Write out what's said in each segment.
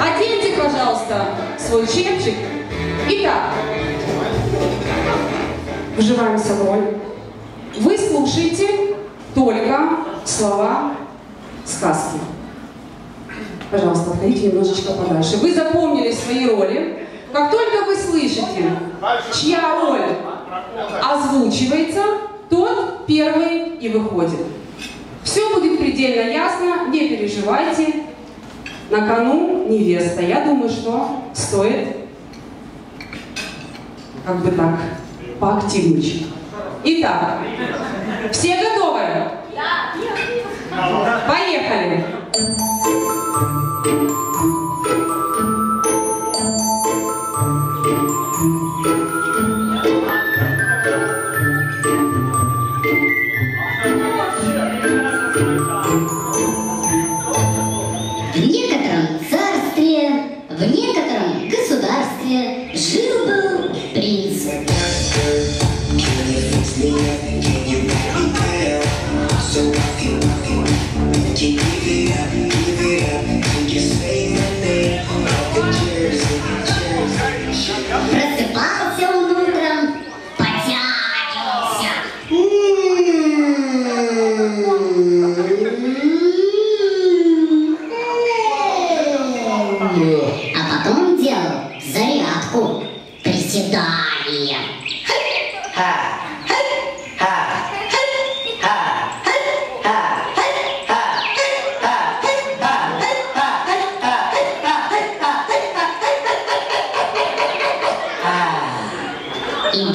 Оденьте, пожалуйста, свой чепчик. Итак, вживаемся в роль. Вы слушаете только слова сказки. Пожалуйста, отходите немножечко подальше. Вы запомнили свои роли. Как только вы слышите, чья роль озвучивается, тот первый и выходит. Все будет предельно ясно, не переживайте. На кону невеста. Я думаю, что стоит как бы так поактивничать. Итак, все готовы?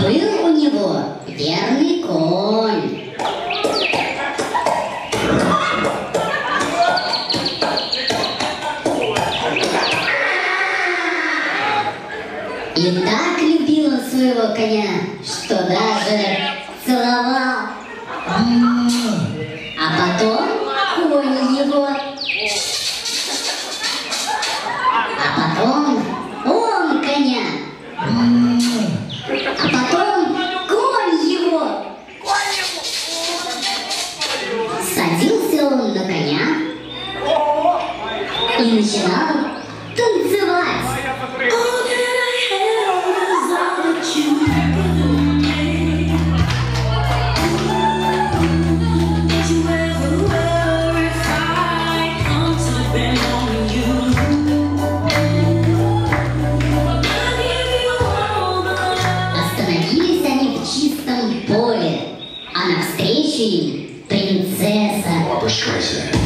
был у него верный конь. И так любил он своего коня, что даже целовал. А потом Princesa. Barbara Streisand.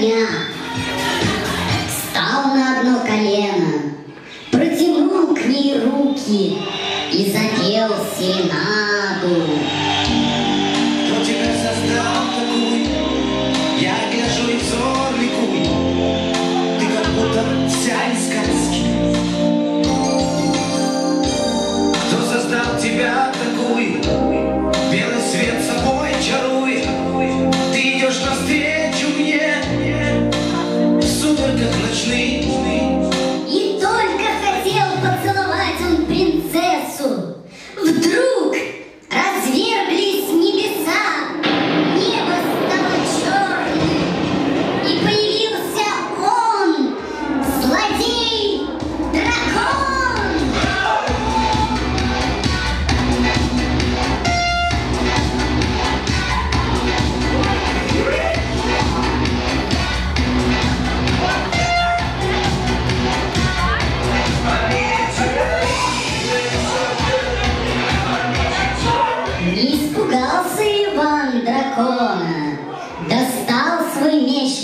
короля. Встал на одно колено, протянул к ней руки и запел сенату. Кто тебя создал такую? Я вижу и взор. Ты как будто вся из сказки. Кто создал тебя такую? Белый свет собой чарует. Ты идешь навстречу. Ashley.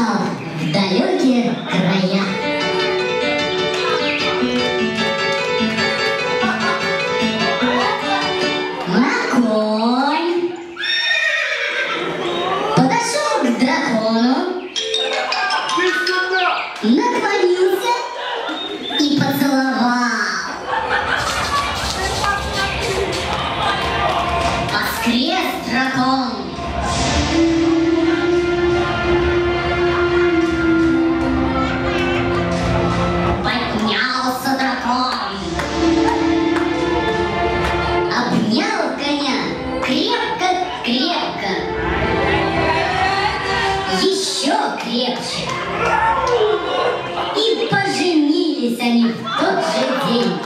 и убежал Sammy, don't shake it.